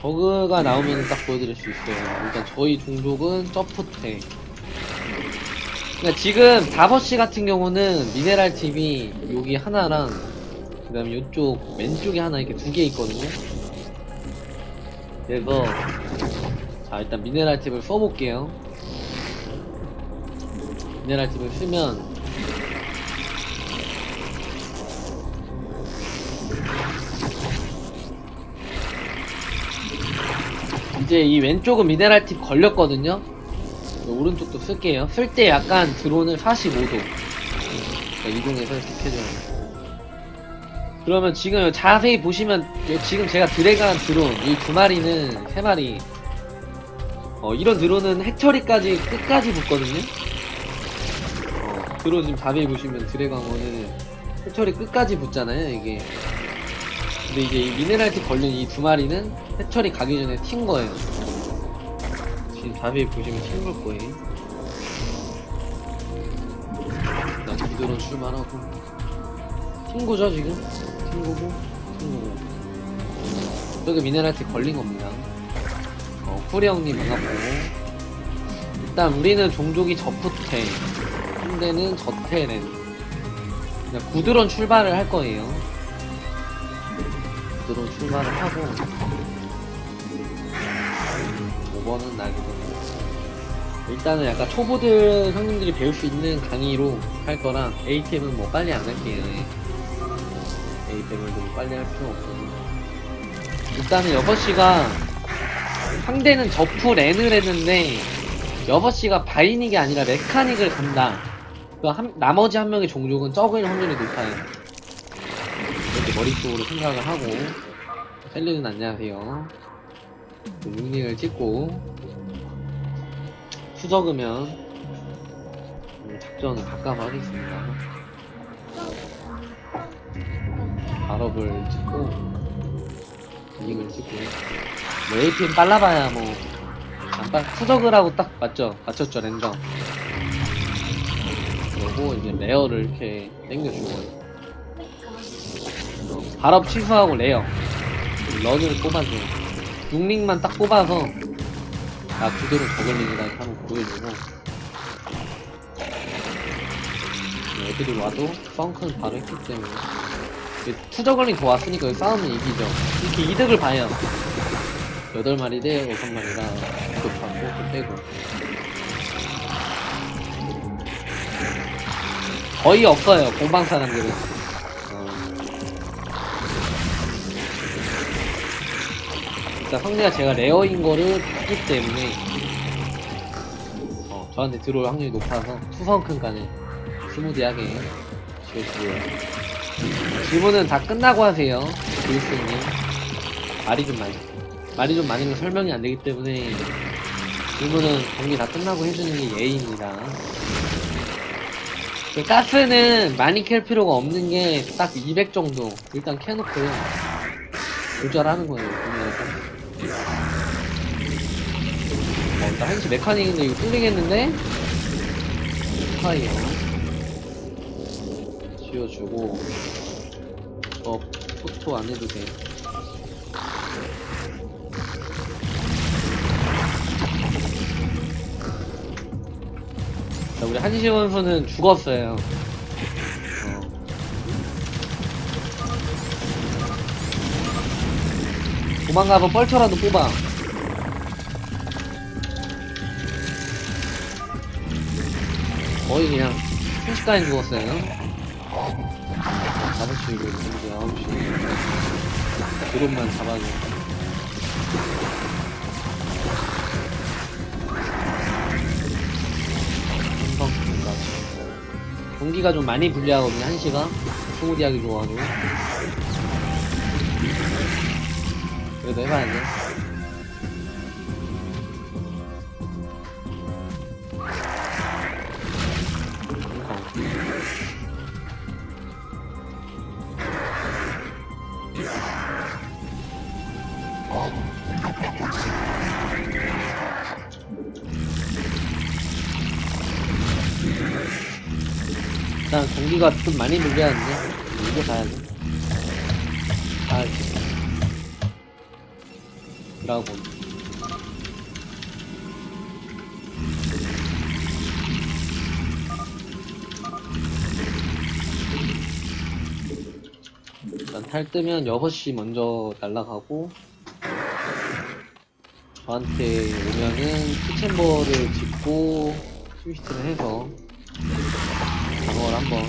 버그가 나오면 딱 보여드릴 수 있어요. 일단 저희 종족은 점프태. 그러니까 지금 5시 같은 경우는 미네랄 팁이 여기 하나랑 그 다음에 이쪽 왼쪽에 하나 이렇게 두 개 있거든요. 그래서 자 일단 미네랄 팁을 써볼게요. 미네랄 팁을 쓰면 이제 이 왼쪽은 미네랄 팁 걸렸거든요. 오른쪽도 쓸게요. 쓸 때 약간 드론을 45도 이동해서 이렇게 켜줘요. 그러면 지금 자세히 보시면 요- 지금 제가 드래그한 드론 이 두 마리는 세 마리 어, 이런 드론은 해처리까지 끝까지 붙거든요. 어, 드론 지금 자세히 보시면 드래그한 거는 해처리 끝까지 붙잖아요. 이게 근데 이제 이 미네랄티 걸린 이 두 마리는 해처리 가기 전에 튄 거예요. 지금 자세히 보시면 튄걸 거예요. 일단 부드러운 출발하고 튄 거죠 지금? 튄 거고 튄 거고 저기 미네랄티 걸린 겁니다. 어, 쿠리 형님 반갑고 일단 우리는 종족이 저프테 상대는 저테렌 그냥 구드런 출발을 할 거예요. 구드런 출발을 하고 5번은 날개도 일단은 약간 초보들 형님들이 배울 수 있는 강의로 할 거라 ATM은 뭐 빨리 안 할게요. ATM을 너무 빨리 할 필요 없어서 일단은 6시가 상대는 저프 랜을 했는데 6시가 바이닉이 아니라 메카닉을 간다. 그 한- 나머지 한 명의 종족은 적을 확률이 높아요. 이렇게 머릿속으로 생각을 하고 셀리는 안녕하세요. 육링을 찍고 수적으면 음, 작전을 바꿔서 하겠습니다. 발업을 찍고 링을 찍고. 뭐 APM 빨라봐야 뭐 안빨 수적을 하고 딱 맞죠? 맞췄죠 랜덤. 그러고 이제 레어를 이렇게 당겨주고. 어, 발업 취소하고 레어. 런을 뽑아줘요 6링만 딱 뽑아서 아 그대로 저글링이다 한번 보여주고. 네, 애들이 와도 펑크는 바로 했기 때문에. 투저글링 더 왔으니까 싸우면 이기죠. 이렇게 이득을 봐요. 8마리 대 6마리라 이득 받고 또 빼고. 거의 없어요 공방 사람들은 일단 상대가 제가 레어인 거를 봤기 때문에 어, 저한테 들어올 확률이 높아서 투성큰간에 스무디하게 지어주고요. 질문은 다 끝나고 하세요 조이스님. 말이 좀 많이 말이 좀 많으면 설명이 안 되기 때문에 질문은 경기 다 끝나고 해주는 게 예의입니다. 그 가스는 많이 캘 필요가 없는 게 딱 200 정도 일단 캐놓고요 조절하는 거예요. 보면서 어, 일단 한시 메카닉인데 이거 뚫리겠는데? 파이어 지워주고. 어 포토 안 해도 돼. 자, 우리 한시 원수는 죽었어요 도망가서 뻘쳐라도 뽑아. 거의 그냥 순식간에 죽었어요. 5시 이거 이제 9시 드론만 잡아줘. 한방까지 경기가 좀 많이 불리하거든요 1시가 스무디하게 좋아가지고 그래도 해봐야죠 일단 경기가 좀 많이 불리하는데 이겨가야죠 아 드라곤. 일단 탈 뜨면 6시 먼저 날아가고 저한테 오면은 투챔버를 짓고 스위스트를 해서 방어를 한번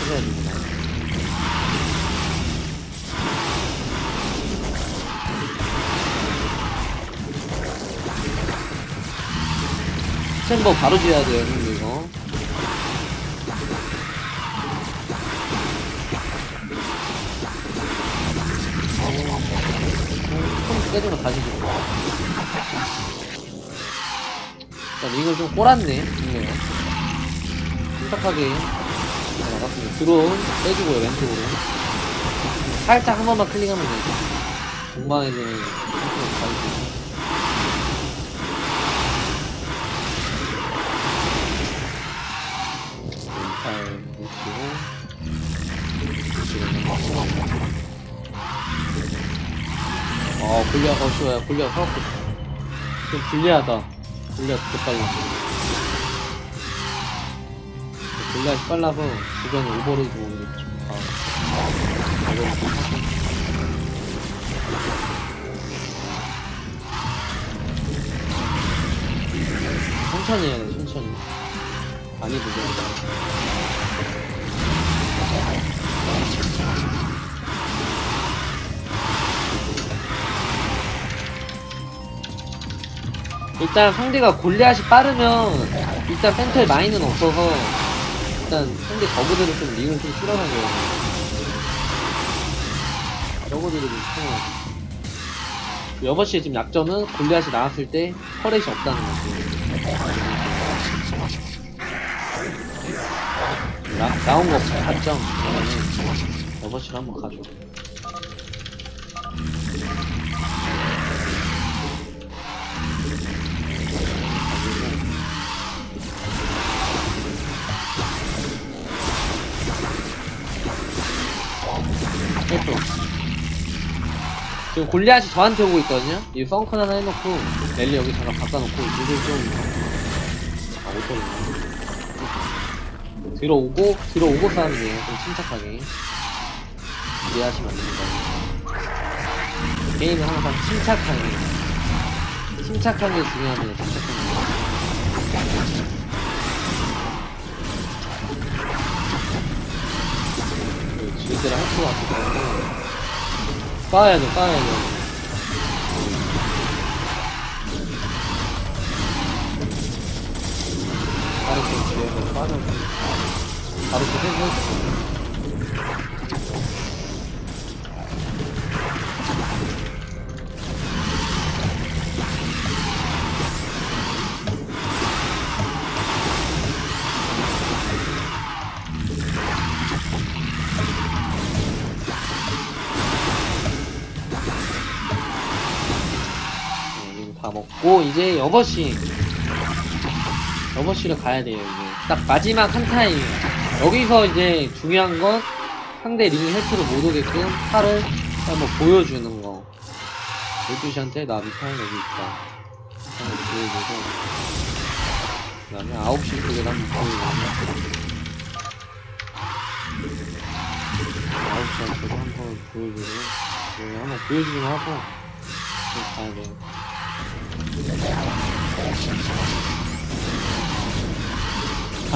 해줘야 됩니다. 챔버 바로 지어야 돼요, 형님 이거. 통 깨지면 다시 주고. 자, 링을 좀 꼬랐네. 좋네요. 침착하게 나갔습니다. 드론 빼주고요, 왼쪽으로. 살짝 한 번만 클릭하면 되죠. 공방에는 왼쪽으로 가주고. 잘 놓치고. 어, 불리하, 어, 쉬워요. 불리하, 생각보다. 좀 불리하다. 불리하 되게 빨라. 불리하 빨라서 주변에 오버로드 오는 게 좀, 아, 오버로드 좀 하고. 천천히 해야 돼, 천천히. 많이 불리하다. 일단 상대가 골리앗이 빠르면 일단 센터에 마인은 없어서 일단 상대 저그들을 좀 링을 좀 실어놔줘야 돼. 저그들을 좀 실어놔줘. 6시에 지금 약점은 골리앗이 나왔을 때 터렛이 없다는 거지. 나, 나온 거 없어, 타점. 그러면은 6시를 한번 가줘. 했어. 지금 골리앗이 저한테 오고 있거든요? 이 펑큰 하나 해놓고, 랠리 여기 잠깐 바꿔놓고, 이걸 좀, 아, 못 걸리네. 들어오고, 들어오고 싸우면 돼요. 좀 침착하게. 이해하시면 안 됩니다. 게임은 항상 침착하게. 침착한 게 중요합니다, 침착한 게. 그 같기 때문에 싸워야 돼, 싸워야 돼. 다 먹고 이제 여섯 시. 여섯 시를 가야 돼요 이제. 딱 마지막 한 타임 여기서 이제 중요한 건 상대 링 help를 못 오게끔 팔을 한번 보여주는 거. 12시한테 나 뮤탈 여기 있다. 한번 보여주고 그 다음에 9시 쪽에도 한번 보여주고 9시한테도 한번 보여주고 네, 한번 보여주기만 하고 좀 가야 돼요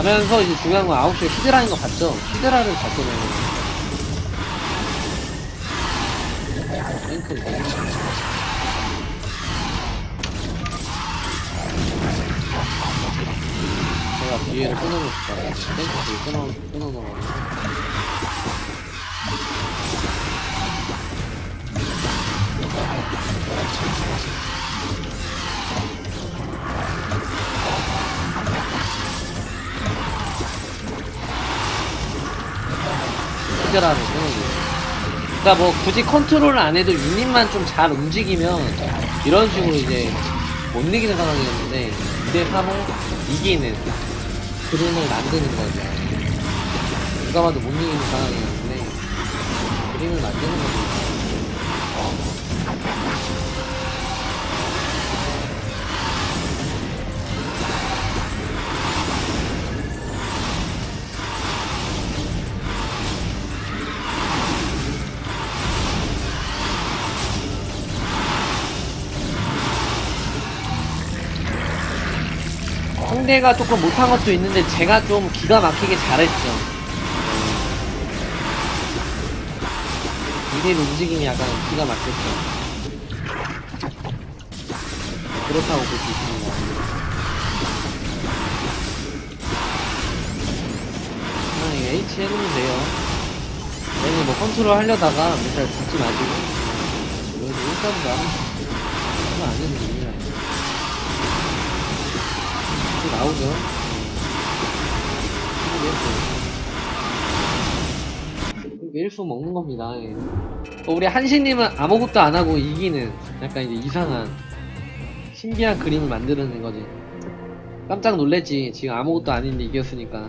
가면서 이제 중요한 건 9시에 히드라인 거 봤죠? 히드라를 잡으면 랭크를 되게 제가 기회를. 랭크 되게 끊어, 끊어놓으라고. 히드라를 끊어줘요. 그러니까 뭐 굳이 컨트롤을 안 해도 유닛만 좀 잘 움직이면 이런 식으로 이제 못 이기는 상황이었는데 2대3을 이기는 그림을 만드는 거죠. 누가 봐도 못 이기는 상황이었는데 그림을 만드는 거죠. 상대가 조금 못한 것도 있는데 제가 좀 기가 막히게 잘했죠. 이대 움직임이 약간 기가 막혔죠. 그렇다고 볼 수 있습니다. 아, 이거 H 해보면 돼요. 얘는 뭐 컨트롤 하려다가 멘탈 죽지 마시고, 여기서 일단가, 그거 안됩 나오죠. 일수 먹는 겁니다. 예. 어, 우리 한신님은 아무것도 안 하고 이기는 약간 이제 이상한 신기한 그림을 만들어낸 거지. 깜짝 놀랬지. 지금 아무것도 아닌데 이겼으니까.